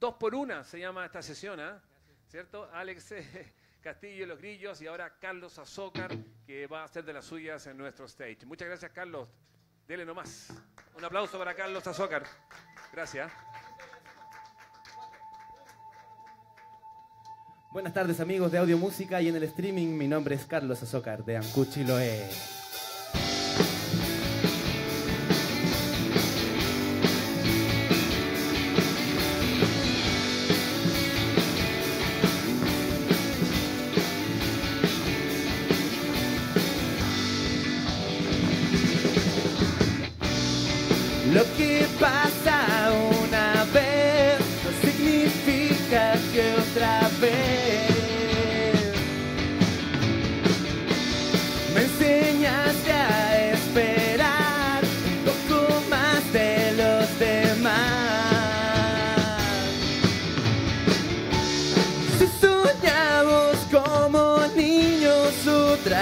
Dos por una se llama esta sesión, ¿ah? ¿cierto? Alex eh, Castillo, Los Grillos y ahora Carlos Azócar, que va a hacer de las suyas en nuestro stage. Muchas gracias, Carlos. Dele nomás. Un aplauso para Carlos Azócar. Gracias. Buenas tardes amigos de Audio Música y en el streaming mi nombre es Carlos Azócar de Ancuchi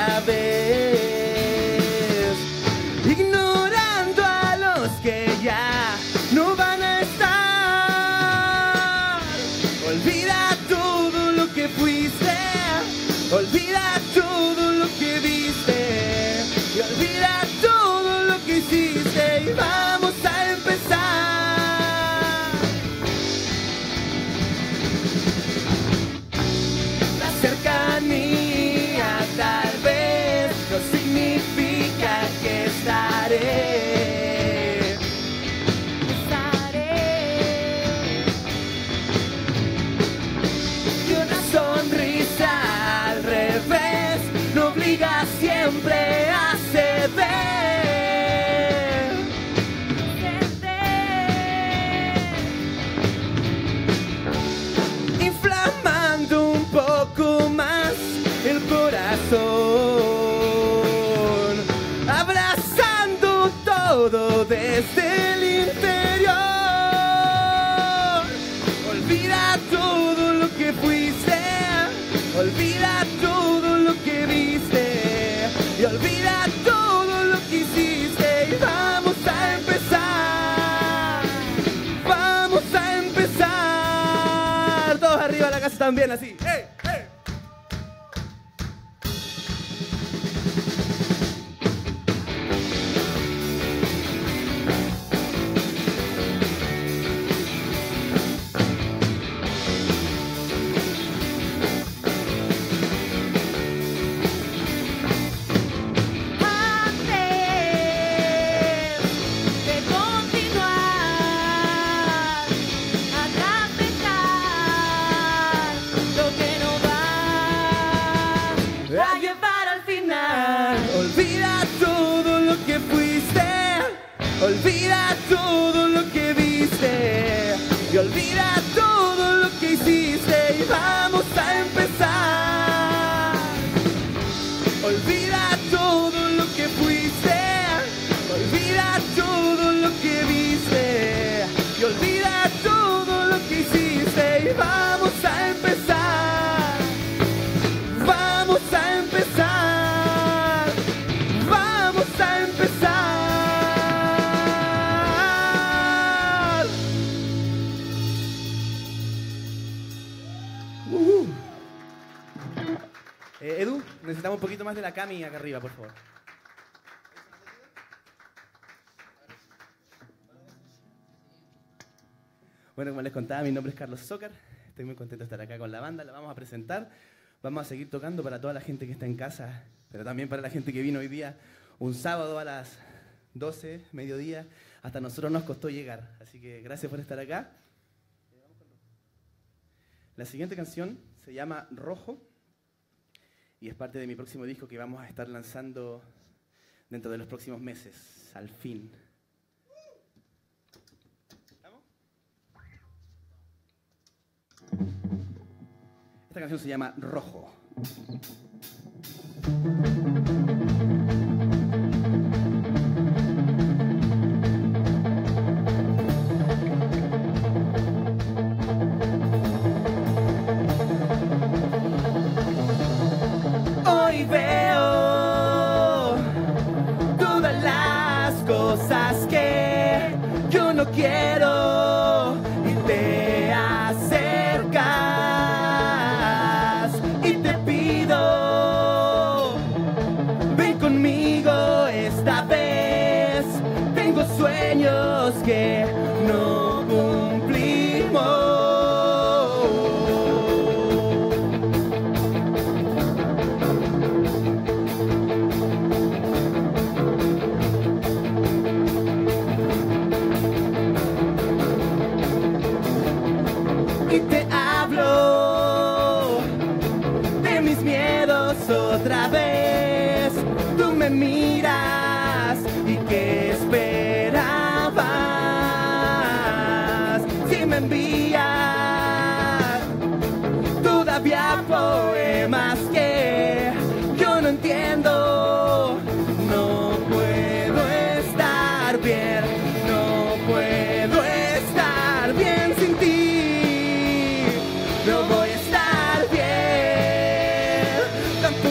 otra también así. Un poquito más de la cami acá arriba, por favor. Bueno, como les contaba, mi nombre es Carlos Zócar. Estoy muy contento de estar acá con la banda. La vamos a presentar. Vamos a seguir tocando para toda la gente que está en casa, pero también para la gente que vino hoy día, un sábado a las 12, mediodía. Hasta nosotros nos costó llegar. Así que gracias por estar acá. La siguiente canción se llama Rojo y es parte de mi próximo disco que vamos a estar lanzando dentro de los próximos meses, al fin. Esta canción se llama Rojo.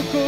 difficult.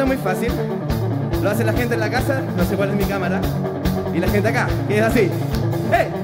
Es muy fácil. Lo hace la gente en la casa, no sé cuál es mi cámara. Y la gente acá, que es así. ¡Eh!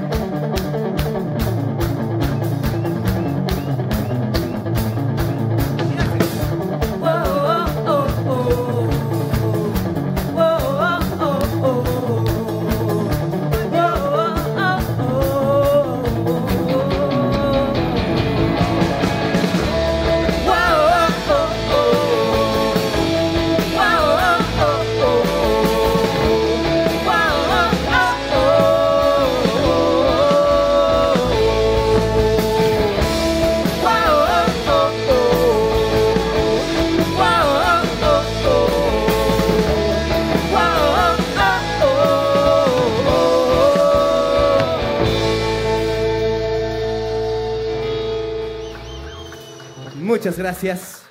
Muchas gracias.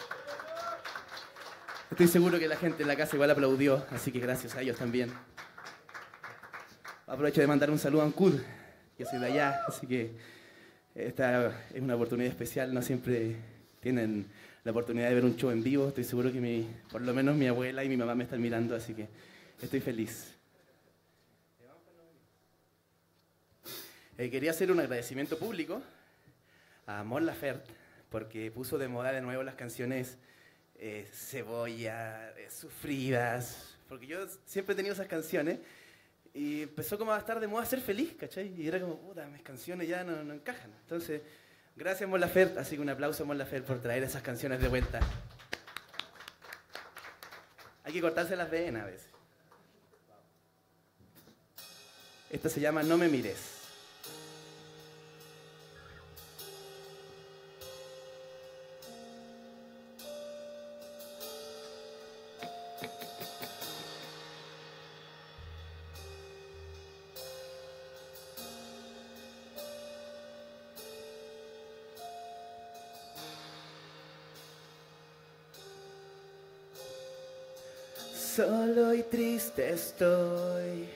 Estoy seguro que la gente en la casa igual aplaudió, así que gracias a ellos también. Aprovecho de mandar un saludo a Ancud, yo soy de allá, así que esta es una oportunidad especial, no siempre tienen la oportunidad de ver un show en vivo, estoy seguro que mi, por lo menos mi abuela y mi mamá me están mirando, así que estoy feliz. Eh, quería hacer un agradecimiento público a Mon porque puso de moda de nuevo las canciones eh, cebolla, eh, sufridas, porque yo siempre he tenido esas canciones y empezó como a estar de moda ser feliz, ¿cachai? Y era como, puta, mis canciones ya no, encajan. Entonces, gracias Mon así que un aplauso a Mon por traer esas canciones de vuelta. Hay que cortarse las venas a veces. Esta se llama No me mires. Solo y triste estoy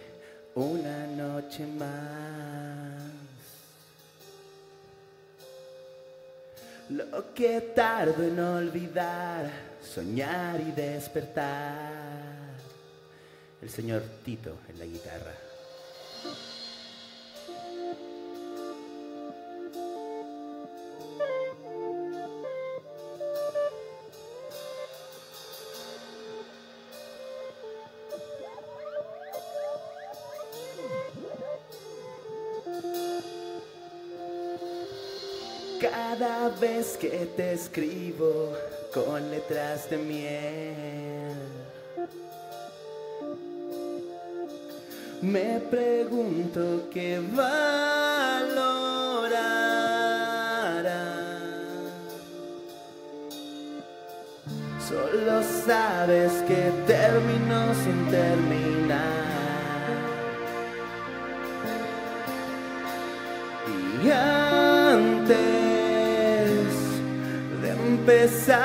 una noche más. Lo que tardo en olvidar, soñar y despertar. El señor Tito en la guitarra. Cada vez que te escribo con letras de miel, me pregunto qué valorará. Solo sabes que terminó sin terminar. Empezar,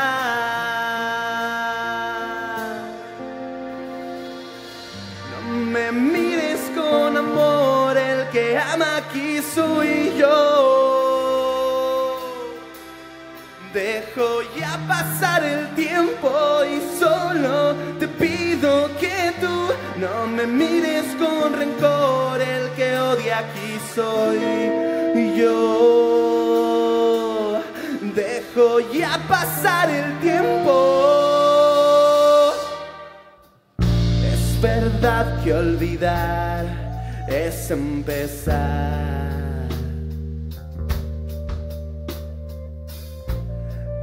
no me mires con amor, el que ama aquí soy yo. Dejo ya pasar el tiempo y solo te pido que tú no me mires con rencor, el que odia aquí soy yo. Dejo ya pasar el tiempo. Es verdad que olvidar es empezar.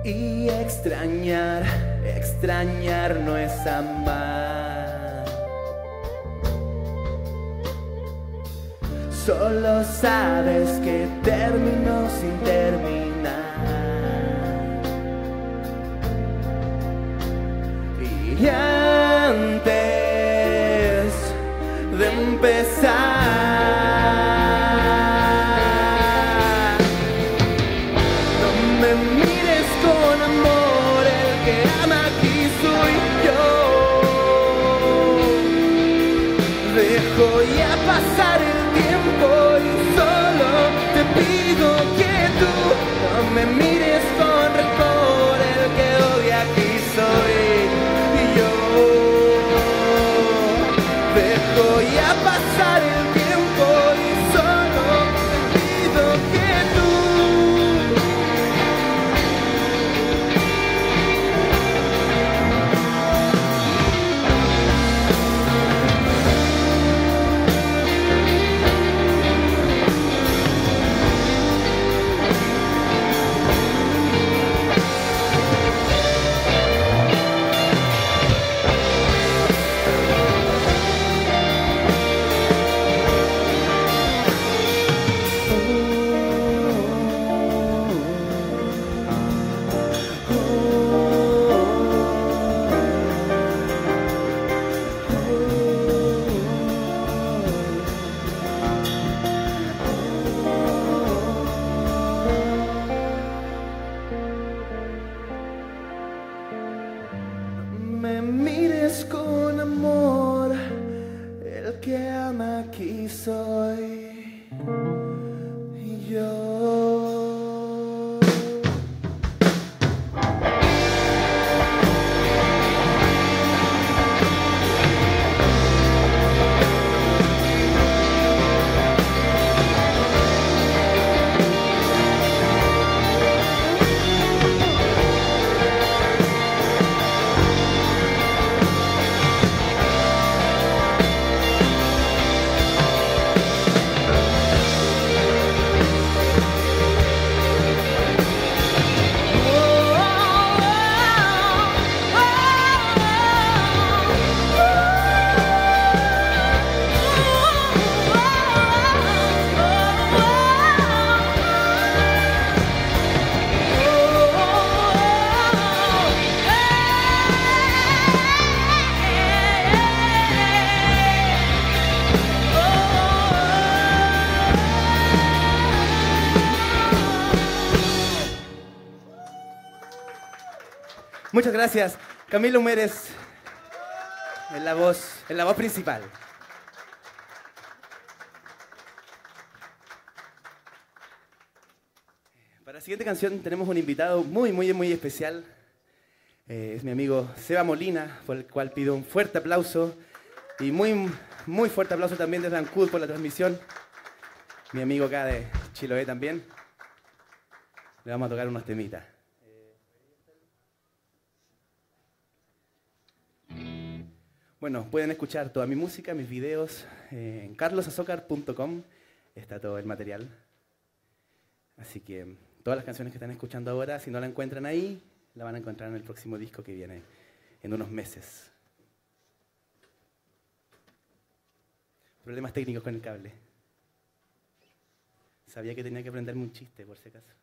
Y extrañar, extrañar no es amar. Solo sabes que terminó sin terminar. Antes de empezar. No me mires con amor, el que ama aquí soy yo. Dejo ya pasar el tiempo y solo te pido que tú no me mires me mires con amor, el que ama aquí soy Muchas gracias, Camilo Mérez. Es la voz, la voz principal. Para la siguiente canción tenemos un invitado muy, muy, muy especial. Eh, es mi amigo Seba Molina, por el cual pido un fuerte aplauso. Y muy, muy fuerte aplauso también desde Ancud por la transmisión. Mi amigo acá de Chiloé también. Le vamos a tocar unos temitas. Bueno, pueden escuchar toda mi música, mis videos eh, en carlosazocar.com. Está todo el material. Así que todas las canciones que están escuchando ahora, si no la encuentran ahí, la van a encontrar en el próximo disco que viene en unos meses. Problemas técnicos con el cable. Sabía que tenía que aprenderme un chiste, por si acaso.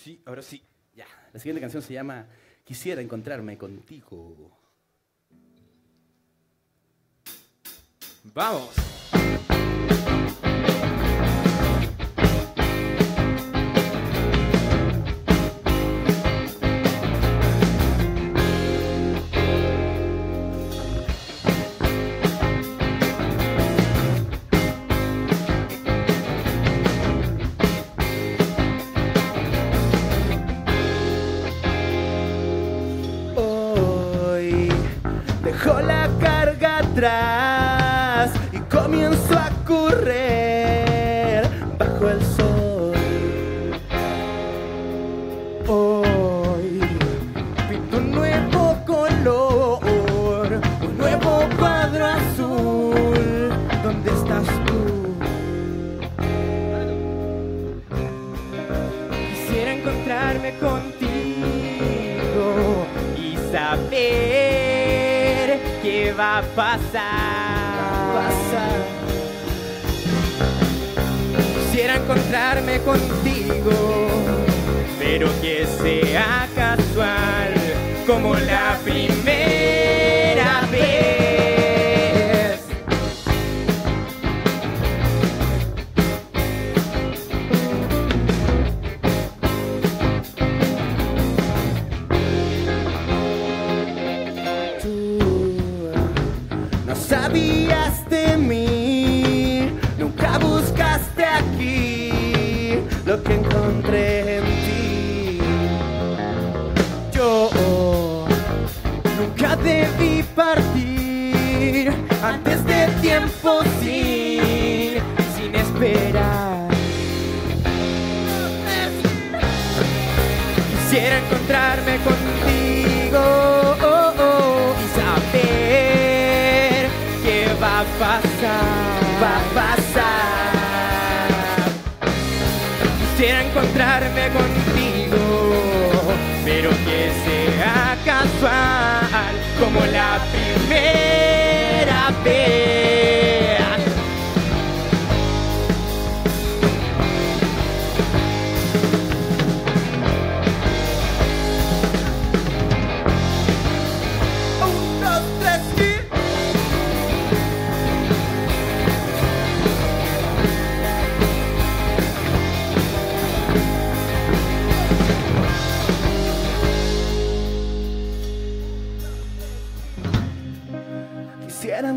Sí, ahora sí. Ya, la siguiente canción se llama Quisiera encontrarme contigo. Vamos. Atrás y comienzo a correr pasar. Pasar. Quisiera encontrarme contigo, pero que sea casual, como la primera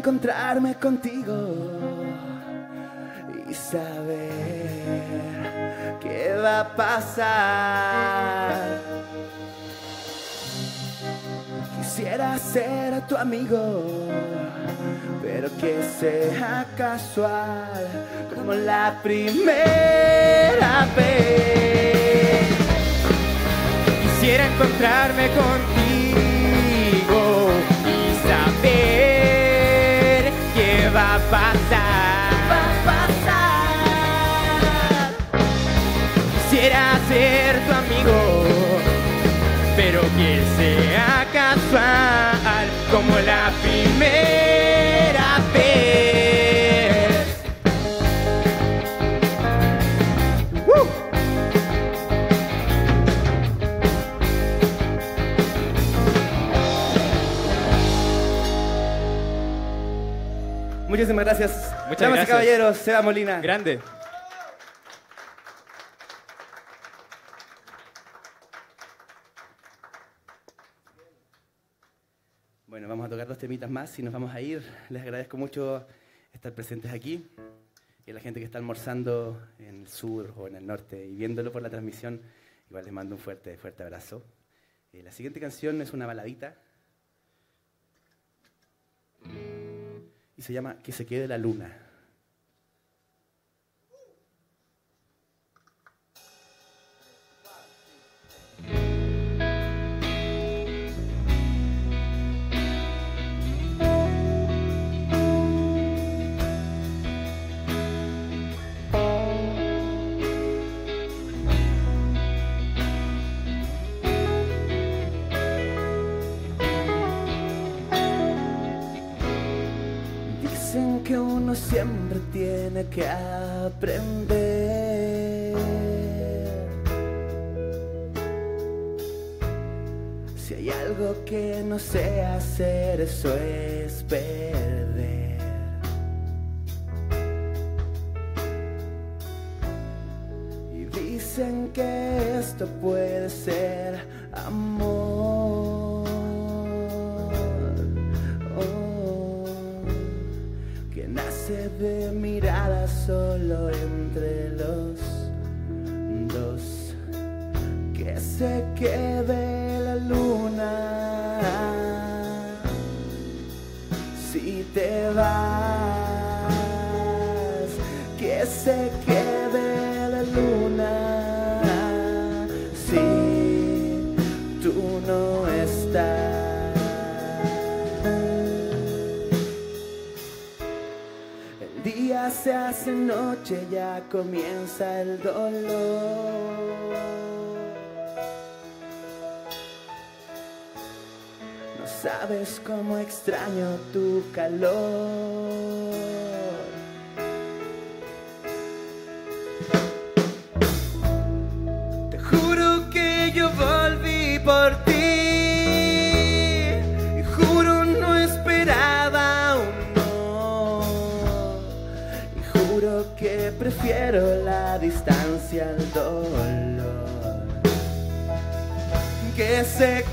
encontrarme contigo y saber qué va a pasar. Quisiera ser tu amigo, pero que sea casual, como la primera vez. Quisiera encontrarme contigo Quisiera ser tu amigo, pero que sea casual, como la primera vez. Muchísimas gracias. Muchas Damas y gracias. caballeros, Seba Molina. Grande. Temitas más y nos vamos a ir. Les agradezco mucho estar presentes aquí y a la gente que está almorzando en el sur o en el norte y viéndolo por la transmisión, igual les mando un fuerte, fuerte abrazo. Eh, la siguiente canción es una baladita y se llama Que se quede la luna. Siempre tiene que aprender. Si hay algo que no sé hacer, eso es perder. Y dicen que esto puede noche, ya comienza el dolor. No sabes cómo extraño tu calor. Al dolor. Que se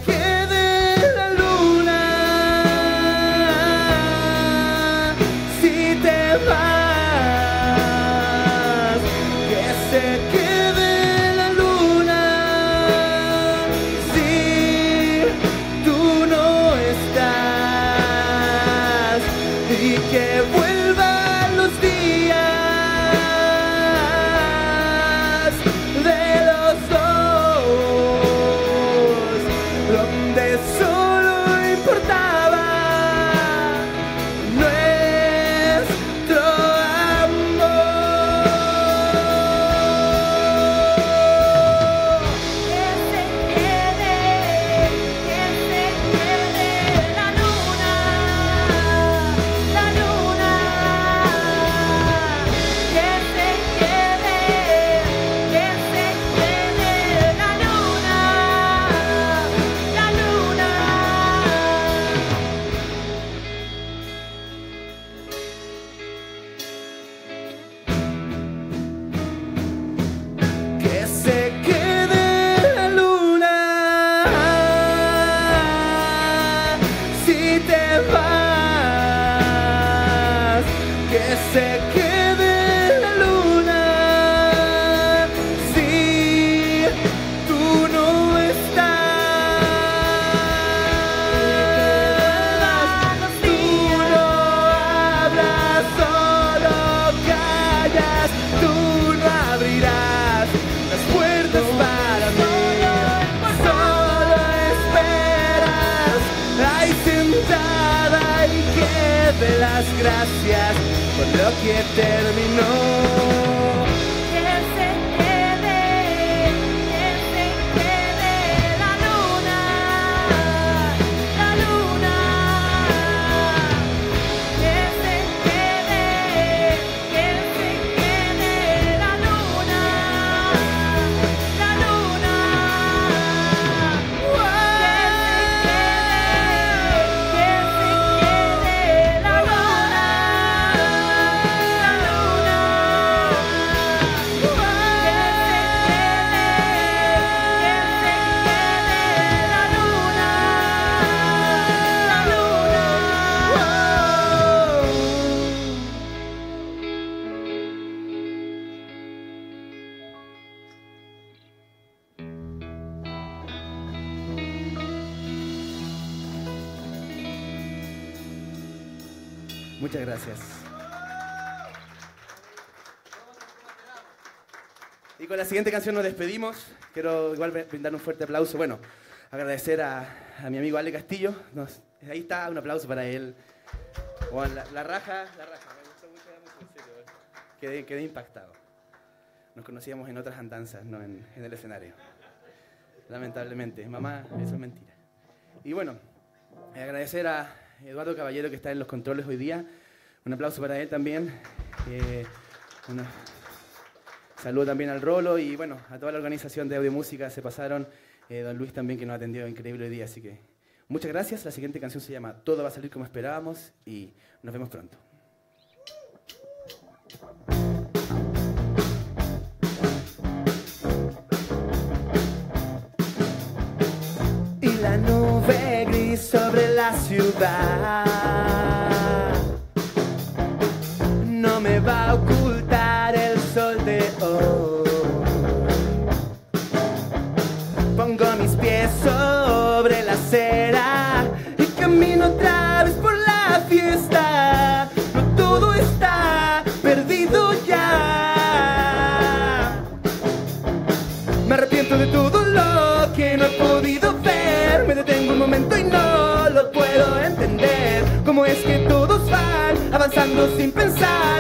por lo que terminó. Que siguiente canción nos despedimos. Quiero igual brindar un fuerte aplauso. Bueno, agradecer a, a mi amigo Ale Castillo. Ahí está, un aplauso para él. Bueno, la, raja, la raja. Me gustó mucho, mucho, serio. Quedé, quedé impactado. Nos conocíamos en otras andanzas, no en, el escenario. Lamentablemente. Mamá, eso es mentira. Y bueno, eh, agradecer a Eduardo Caballero que está en los controles hoy día. Un aplauso para él también. Eh, Saludo también al Rolo y bueno, a toda la organización de Audio Música se pasaron. Eh, don Luis también que nos atendió increíble hoy día, así que muchas gracias. La siguiente canción se llama Todo va a salir como esperábamos y nos vemos pronto. Y la nube gris sobre la ciudad avanzando sin pensar?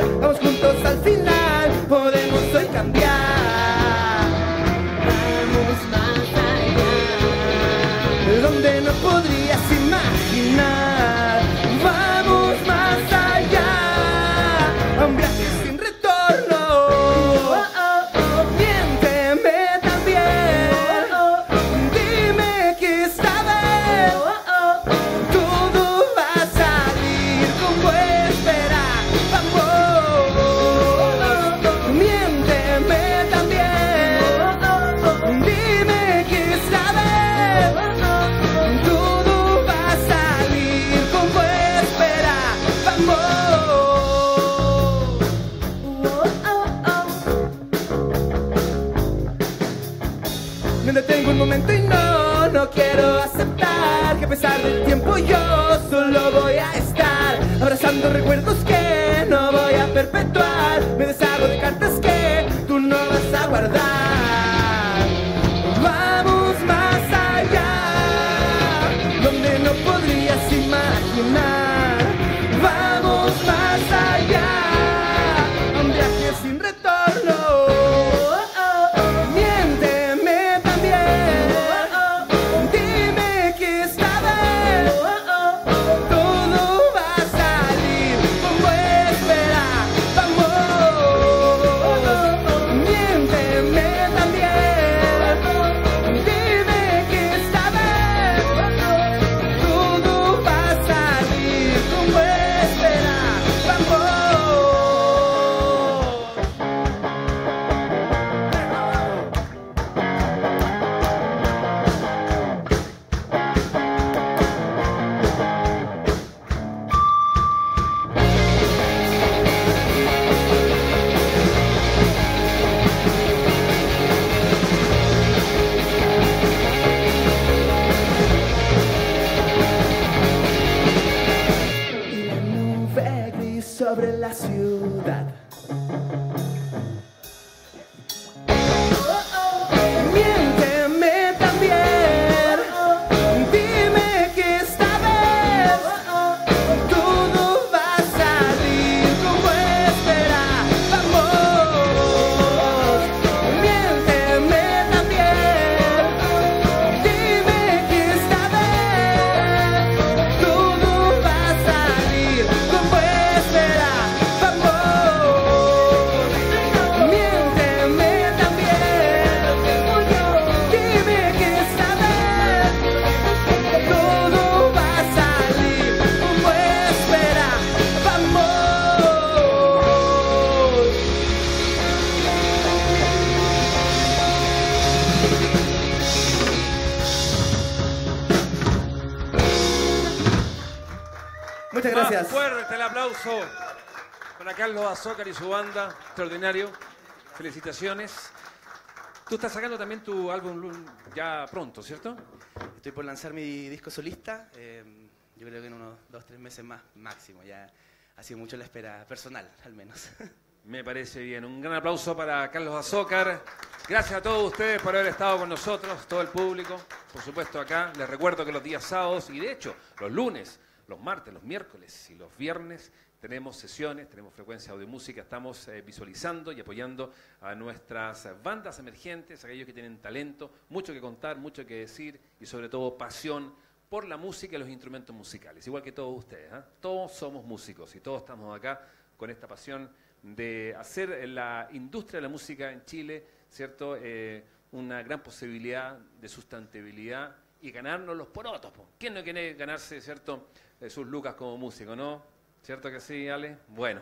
Aplauso para Carlos Azócar y su banda. Extraordinario. Felicitaciones. Tú estás sacando también tu álbum ya pronto, ¿cierto? Estoy por lanzar mi disco solista. eh, yo creo que en unos dos, tres meses más máximo. Ya ha sido mucho la espera personal, al menos. Me parece bien. Un gran aplauso para Carlos Azócar. Gracias a todos ustedes por haber estado con nosotros, todo el público, por supuesto acá. Les recuerdo que los días sábados y de hecho los lunes, los martes, los miércoles y los viernes tenemos sesiones, tenemos frecuencia audio música, estamos eh, visualizando y apoyando a nuestras bandas emergentes, aquellos que tienen talento, mucho que contar, mucho que decir y sobre todo pasión por la música y los instrumentos musicales, igual que todos ustedes. ¿ah? Todos somos músicos y todos estamos acá con esta pasión de hacer la industria de la música en Chile, ¿cierto? Eh, una gran posibilidad de sustentabilidad y ganarnos los porotos. po. ¿Quién no quiere ganarse, ¿cierto? Sus lucas como músico, ¿no? ¿Cierto que sí, Ale? Bueno.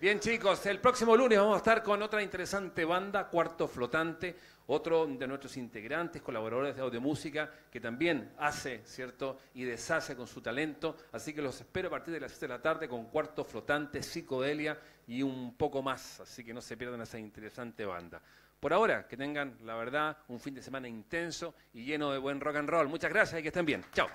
Bien, chicos, el próximo lunes vamos a estar con otra interesante banda, Cuarto Flotante, otro de nuestros integrantes, colaboradores de audiomúsica, que también hace, ¿cierto? Y deshace con su talento. Así que los espero a partir de las 7 de la tarde con Cuarto Flotante, Psicodelia y un poco más. Así que no se pierdan esa interesante banda. Por ahora, que tengan, la verdad, un fin de semana intenso y lleno de buen rock and roll. Muchas gracias y que estén bien. Chao.